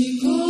你不